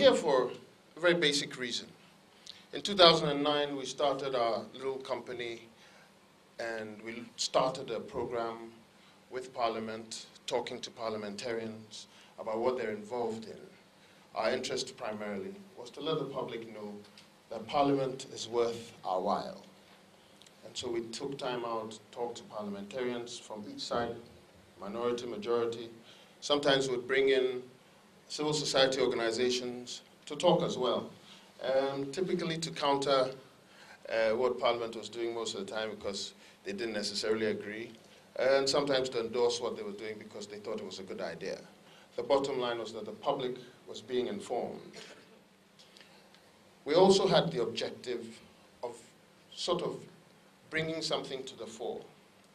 Here for a very basic reason. In 2009, we started our little company and we started a program with Parliament, talking to parliamentarians about what they're involved in. Our interest primarily was to let the public know that Parliament is worth our while. And so we took time out to talk to parliamentarians from each side, minority, majority. Sometimes we'd bring in civil society organizations to talk as well, um, typically to counter uh, what Parliament was doing most of the time because they didn't necessarily agree, and sometimes to endorse what they were doing because they thought it was a good idea. The bottom line was that the public was being informed. We also had the objective of sort of bringing something to the fore,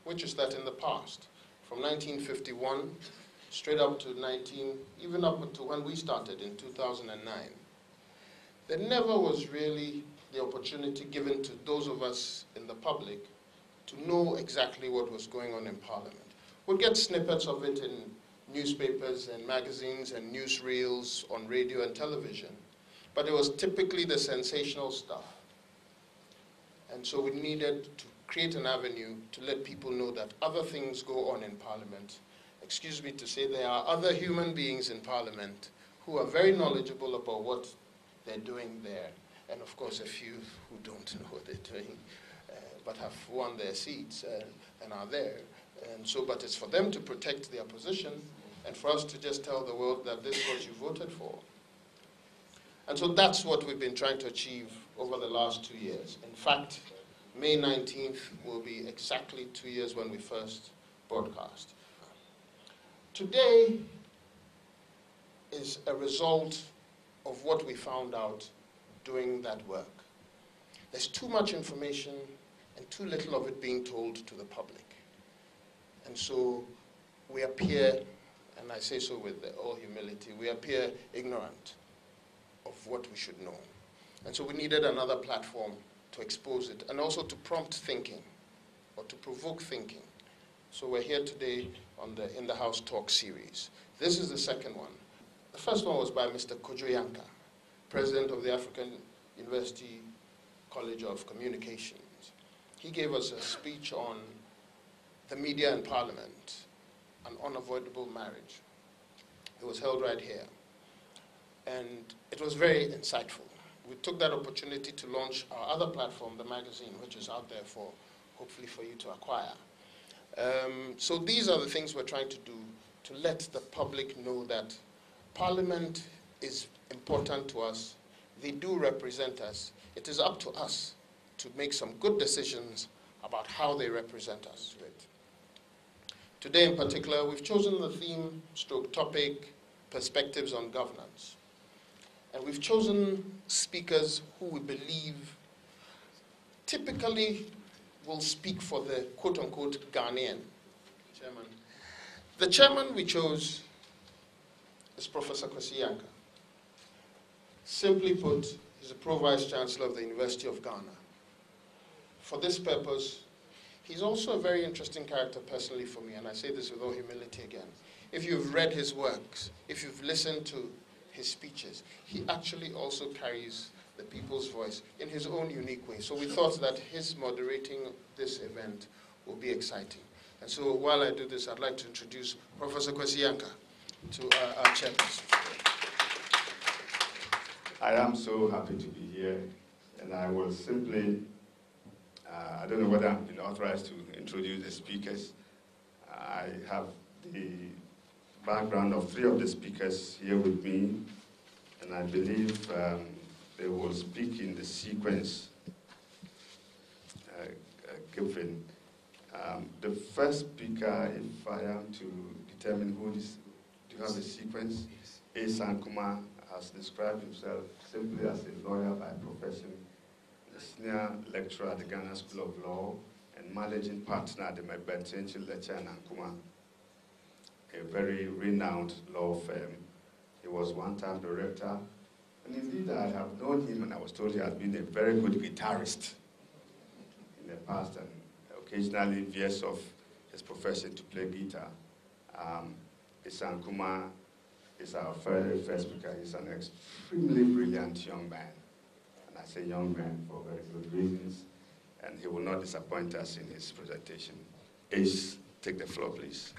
which is that in the past, from 1951 straight up to 19, even up to when we started in 2009, there never was really the opportunity given to those of us in the public to know exactly what was going on in Parliament. We'd get snippets of it in newspapers and magazines and newsreels on radio and television, but it was typically the sensational stuff. And so we needed to create an avenue to let people know that other things go on in Parliament. Excuse me to say, there are other human beings in Parliament who are very knowledgeable about what they're doing there. And of course, a few who don't know what they're doing, uh, but have won their seats uh, and are there. And so, but it's for them to protect their position and for us to just tell the world that this is what you voted for. And so that's what we've been trying to achieve over the last two years. In fact, May 19th will be exactly two years when we first broadcast. Today is a result of what we found out doing that work. There's too much information and too little of it being told to the public. And so we appear, and I say so with all humility, we appear ignorant of what we should know. And so we needed another platform to expose it and also to prompt thinking or to provoke thinking. So we're here today on the In the House Talk series. This is the second one. The first one was by Mr. Kojo Yankah, president of the African University College of Communications. He gave us a speech on the media and parliament, an unavoidable marriage. It was held right here. And it was very insightful. We took that opportunity to launch our other platform, the magazine, which is out there for, hopefully for you to acquire. Um, so these are the things we're trying to do to let the public know that Parliament is important to us. They do represent us. It is up to us to make some good decisions about how they represent us. Today in particular, we've chosen the theme, stroke topic, perspectives on governance. And we've chosen speakers who we believe typically will speak for the quote-unquote Ghanaian chairman. The chairman we chose is Professor Kwesi Yankah. Simply put, he's a pro-vice chancellor of the University of Ghana. For this purpose, he's also a very interesting character personally for me, and I say this with all humility again. If you've read his works, if you've listened to his speeches, he actually also carries the people's voice in his own unique way. So we thought that his moderating this event will be exciting. And so while I do this, I'd like to introduce Professor Kwesi Yankah to our, our chairperson. I am so happy to be here, and I will simply, uh, I don't know whether I've been authorized to introduce the speakers. I have the background of three of the speakers here with me, and I believe um, they will speak in the sequence uh, uh, given. Um, the first speaker, if I am to determine who is, do you have the sequence? Yes. Ace Ankomah has described himself simply as a lawyer by profession, a senior lecturer at the Ghana School of Law, and managing partner at the Mebentenschi Letsa and Ankomah, a very renowned law firm. He was one time director and indeed, I have known him and I was told he has been a very good guitarist in the past and occasionally veers off his profession to play guitar. Um, Ace Ankomah is our very first speaker. He's an extremely brilliant young man. And I say young man for very good reasons. And he will not disappoint us in his presentation. Ace, take the floor, please.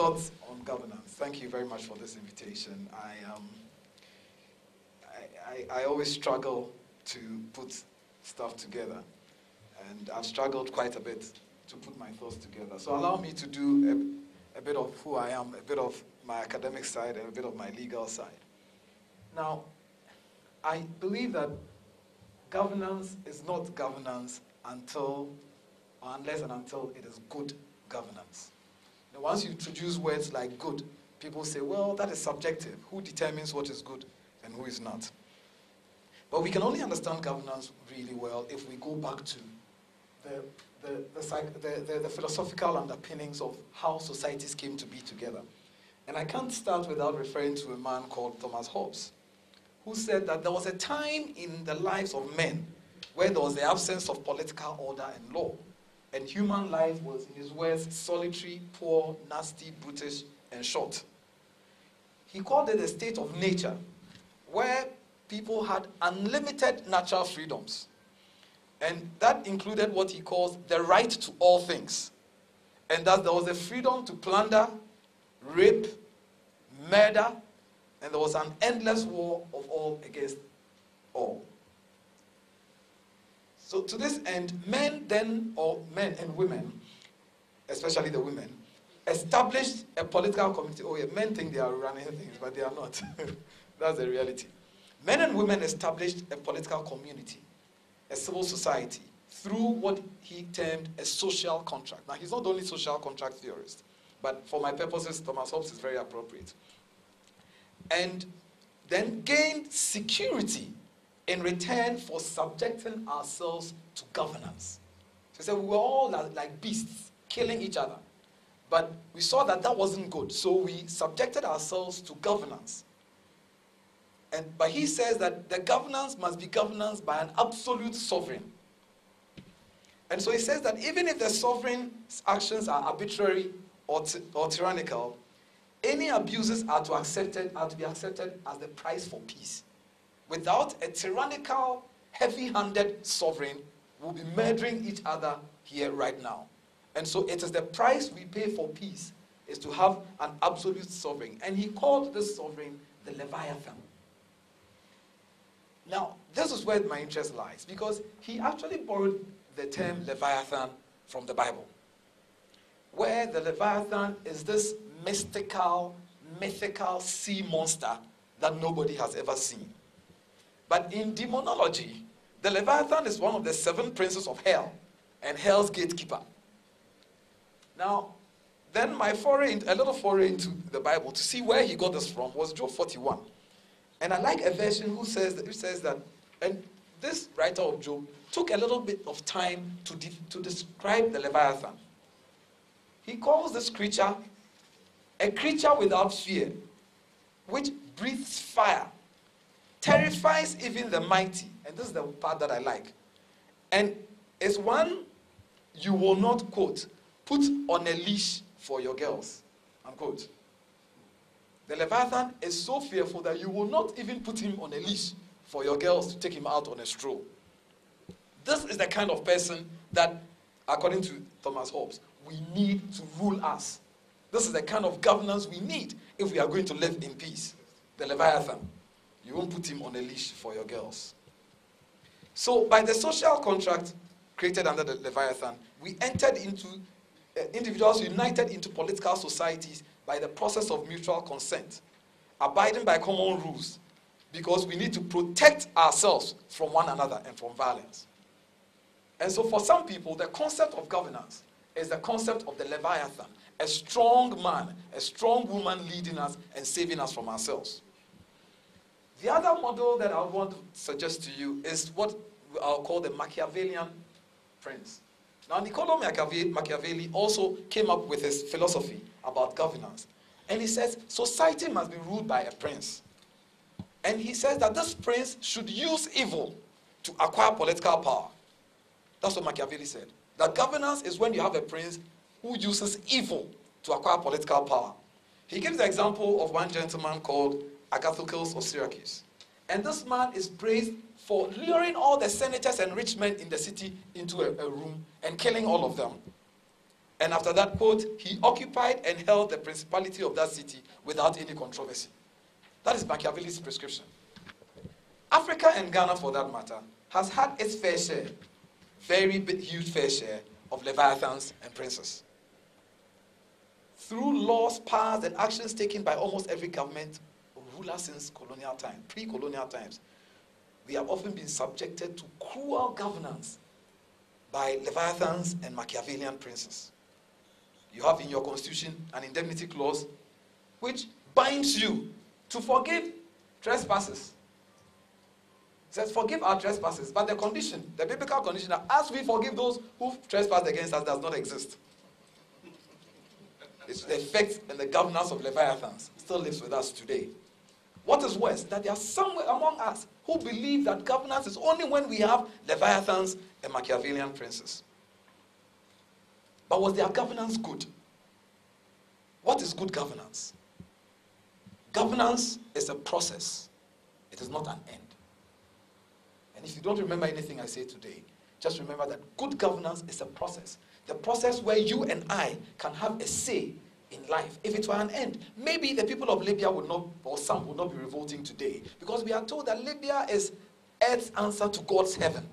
Thoughts on governance. Thank you very much for this invitation. I, um, I, I, I always struggle to put stuff together, and I've struggled quite a bit to put my thoughts together. So allow me to do a, a bit of who I am, a bit of my academic side, and a bit of my legal side. Now, I believe that governance is not governance until, unless and until it is good governance. Now, once you introduce words like good, people say, well, that is subjective. Who determines what is good and who is not? But we can only understand governance really well if we go back to the, the, the, the, the, the philosophical underpinnings of how societies came to be together. And I can't start without referring to a man called Thomas Hobbes, who said that there was a time in the lives of men where there was the absence of political order and law. And human life was, in his words, solitary, poor, nasty, brutish, and short. He called it a state of nature where people had unlimited natural freedoms. And that included what he calls the right to all things. And that there was a freedom to plunder, rape, murder, and there was an endless war of all against all. So, to this end, men then, or men and women, especially the women, established a political community. Oh, yeah, men think they are running things, but they are not. That's the reality. Men and women established a political community, a civil society, through what he termed a social contract. Now, he's not only social contract theorist, but for my purposes, Thomas Hobbes is very appropriate. And then gained security in return for subjecting ourselves to governance. So he said we were all like beasts, killing each other. But we saw that that wasn't good, so we subjected ourselves to governance. And, but he says that the governance must be governance by an absolute sovereign. And so he says that even if the sovereign's actions are arbitrary or, or tyrannical, any abuses are to, accepted, are to be accepted as the price for peace. Without a tyrannical, heavy-handed sovereign, we'll be murdering each other here right now. And so it is the price we pay for peace, is to have an absolute sovereign. And he called this sovereign the Leviathan. Now, this is where my interest lies, because he actually borrowed the term Leviathan from the Bible, where the Leviathan is this mystical, mythical sea monster that nobody has ever seen. But in demonology, the Leviathan is one of the seven princes of hell and hell's gatekeeper. Now, then my foray, a little foray into the Bible to see where he got this from was Job 41. And I like a version who says that, who says that and this writer of Job took a little bit of time to, de- to describe the Leviathan. He calls this creature a creature without fear, which breathes fire, terrifies even the mighty. And this is the part that I like. And is one you will not, quote, put on a leash for your girls, unquote. The Leviathan is so fearful that you will not even put him on a leash for your girls to take him out on a stroll. This is the kind of person that, according to Thomas Hobbes, we need to rule us. This is the kind of governance we need if we are going to live in peace. The Leviathan. You won't put him on a leash for your girls. So, by the social contract created under the Leviathan, we entered into uh, individuals united into political societies by the process of mutual consent, abiding by common rules, because we need to protect ourselves from one another and from violence. And so, for some people, the concept of governance is the concept of the Leviathan a strong man, a strong woman leading us and saving us from ourselves. The other model that I want to suggest to you is what I'll call the Machiavellian prince. Now, Niccolo Machiavelli also came up with his philosophy about governance. And he says society must be ruled by a prince. And he says that this prince should use evil to acquire political power. That's what Machiavelli said. That governance is when you have a prince who uses evil to acquire political power. He gives the example of one gentleman called Agathocles of Syracuse. And this man is praised for luring all the senators and rich men in the city into a, a room and killing all of them. And after that, quote, he occupied and held the principality of that city without any controversy. That is Machiavelli's prescription. Africa and Ghana, for that matter, has had its fair share, very huge fair share of leviathans and princes. Through laws passed and actions taken by almost every government since colonial time, pre-colonial times, we have often been subjected to cruel governance by leviathans and Machiavellian princes. You have in your constitution an indemnity clause which binds you to forgive trespasses. It says, forgive our trespasses. But the condition, the biblical condition, that as we forgive those who trespass against us, does not exist. It's the effect and the governance of Leviathans still lives with us today. What is worse, that there are some among us who believe that governance is only when we have Leviathans and Machiavellian princes. But was their governance good? What is good governance? Governance is a process, it is not an end. And if you don't remember anything I say today, just remember that good governance is a process. The process where you and I can have a say in life. If it were an end, maybe the people of Libya would not, or some would not be revolting today, because we are told that Libya is Earth's answer to God's heaven.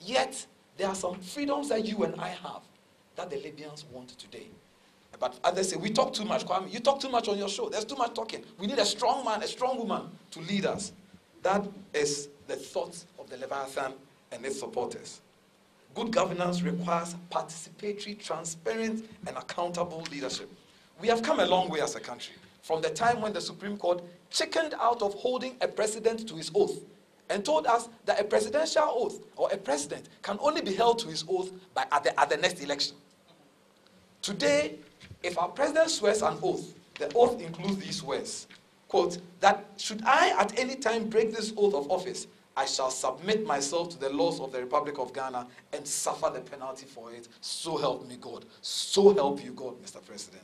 Yet, there are some freedoms that you and I have that the Libyans want today. But others say, we talk too much, Kwame. You talk too much on your show. There's too much talking. We need a strong man, a strong woman to lead us. That is the thoughts of the Leviathan and its supporters. Good governance requires participatory, transparent, and accountable leadership. We have come a long way as a country from the time when the Supreme Court chickened out of holding a president to his oath and told us that a presidential oath or a president can only be held to his oath by, at, the, at the next election. Today, if our president swears an oath, the oath includes these words quote, that should I at any time break this oath of office, I shall submit myself to the laws of the Republic of Ghana and suffer the penalty for it. So help me God. So help you God, Mr. President.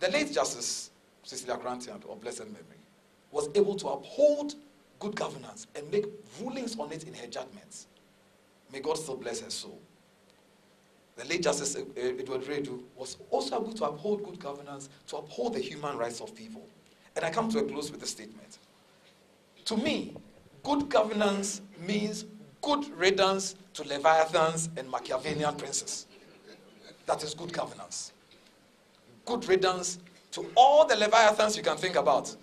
The late Justice Cecilia Grantian, of blessed memory, was able to uphold good governance and make rulings on it in her judgments. May God still bless her soul. The late Justice Edward Wiredu was also able to uphold good governance, to uphold the human rights of people. And I come to a close with a statement. To me, good governance means good riddance to Leviathans and Machiavellian princes. That is good governance. Good riddance to all the Leviathans you can think about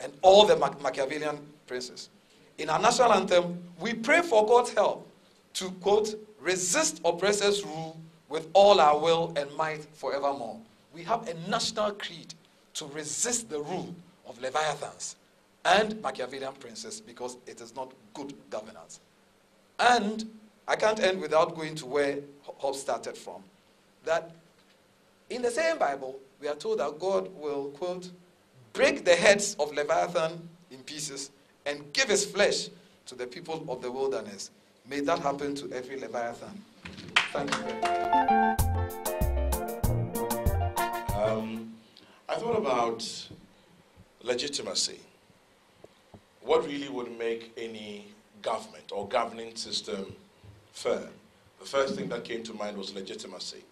and all the Machiavellian princes. In our national anthem, we pray for God's help to, quote, resist oppressors' rule with all our will and might forevermore. We have a national creed to resist the rule of Leviathans and Machiavellian princes because it is not good governance. And I can't end without going to where Hobbes started from. That in the same Bible, we are told that God will, quote, break the heads of Leviathan in pieces and give his flesh to the people of the wilderness. May that happen to every Leviathan. Thank you um, I thought about legitimacy. What really would make any government or governing system firm? The first thing that came to mind was legitimacy.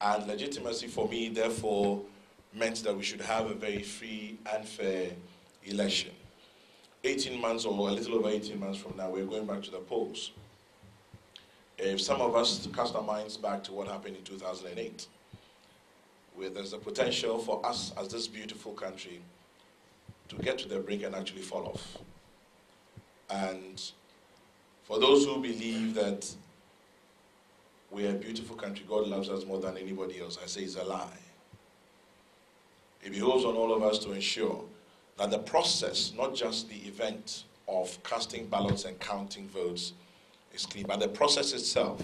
And legitimacy for me, therefore, meant that we should have a very free and fair election. 18 months or a little over 18 months from now, we're going back to the polls if some of us cast our minds back to what happened in 2008, where there's a potential for us as this beautiful country to get to the brink and actually fall off. And for those who believe that we're a beautiful country, God loves us more than anybody else, I say it's a lie. It behoves on all of us to ensure that the process, not just the event of casting ballots and counting votes, is clean. But the process itself,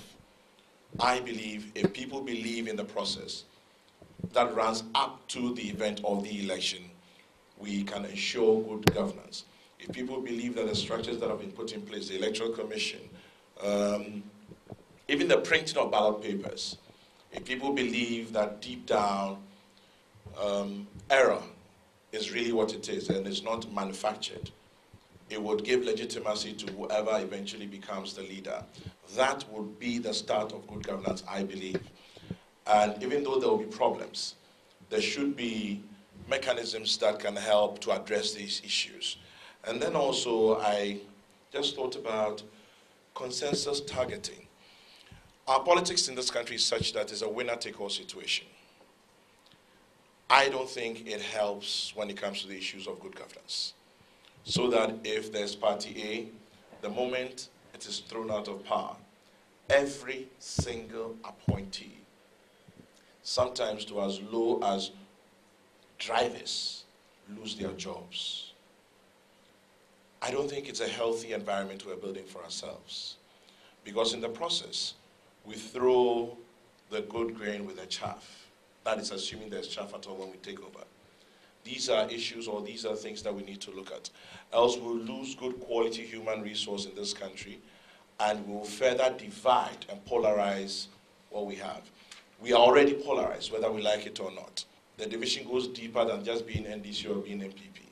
I believe, if people believe in the process that runs up to the event of the election, we can ensure good governance. If people believe that the structures that have been put in place, the Electoral Commission, um, even the printing of ballot papers, if people believe that deep down um, error is really what it is and it's not manufactured, it would give legitimacy to whoever eventually becomes the leader. That would be the start of good governance, I believe. And even though there will be problems, there should be mechanisms that can help to address these issues. And then also, I just thought about consensus targeting. Our politics in this country is such that it's a winner take all situation. I don't think it helps when it comes to the issues of good governance. So that if there's party A, the moment it is thrown out of power, every single appointee, sometimes to as low as drivers, lose their jobs. I don't think it's a healthy environment we're building for ourselves. Because in the process, we throw the good grain with the chaff. That is assuming there's chaff at all when we take over. These are issues or these are things that we need to look at. Else we'll lose good quality human resource in this country and we'll further divide and polarize what we have. We are already polarized, whether we like it or not. The division goes deeper than just being NDC or being NPP.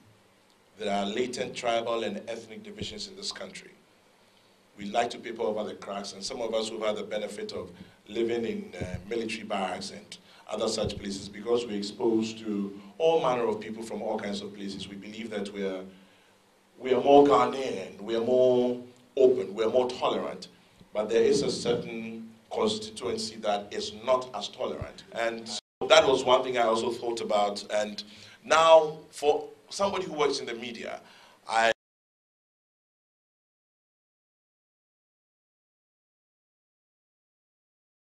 There are latent tribal and ethnic divisions in this country. We like to paper over the cracks, and some of us who've had the benefit of living in uh, military barracks and other such places, because we're exposed to all manner of people from all kinds of places, we believe that we're, we are more Ghanaian, we are more open, we are more tolerant, but there is a certain constituency that is not as tolerant. And so that was one thing I also thought about. And now, for somebody who works in the media, I